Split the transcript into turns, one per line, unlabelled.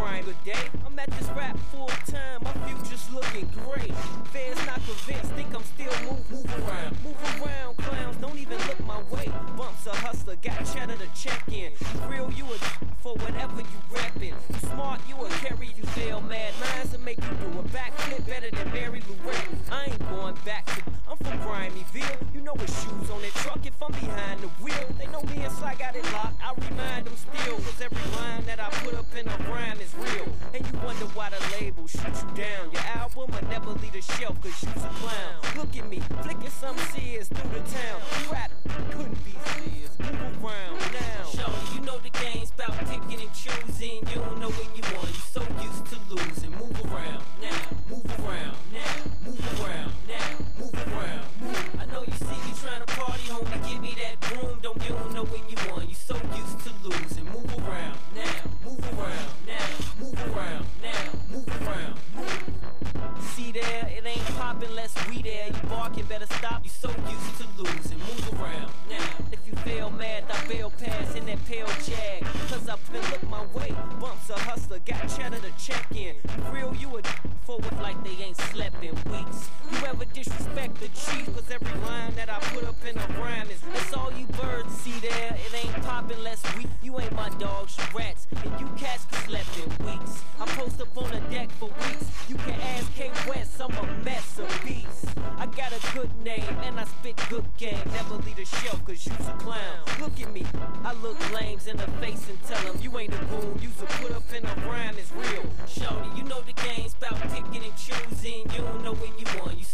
grind today. I'm at this rap full time, my future's looking great. Fans not convinced, think I'm still moving, move around, move around. Cheddar to check in. You real, you a for whatever you reppin'. You smart, you a carry, you fail mad minds to make you do a backflip better than Mary Lou Retton. I ain't going back to, I'm from Grimeyville. You know what shoes on that truck if I'm behind the wheel. They know me and Sly got it locked. I remind them still, cause every line that I put up in a rhyme is real. And you wonder why the label shoot you down. Your album will never leave the shelf cause you's a clown. Look at me, flicking some sears through the town. You about picking and choosing. You don't know when you won. You so used to losing. Move around now. Move around now. Move around now. Move around. I know you see me trying to party, homie. Give me that broom. Don't you don't know when you won. You so used to losing. Move around now. Move around now. Move around now. Move around. See there, it ain't poppin' unless we there. You barking, better stop. You so used to losing. Move around now. Mad, I bail pass in that pale jag. Cause I been look my way. Bumps a hustler, got cheddar to check in. Real, you a forward like they ain't slept in weeks. You ever disrespect the chief? Cause every line that I put up in a rhyme is that's all you birds see there. It ain't poppin' less we. You ain't my dogs, you rats. And you cats slept in weeks. I post up on the deck for weeks. You can ask K West, I'm a mess of beast. I got a good name and I spit good game. Never leave the shelf cause you's a clown. Look at me, I look lames in the face and tell them you ain't a goon. You's a put up in a rhyme is real. Shorty, you know the game's about picking and choosing. You don't know when you want, You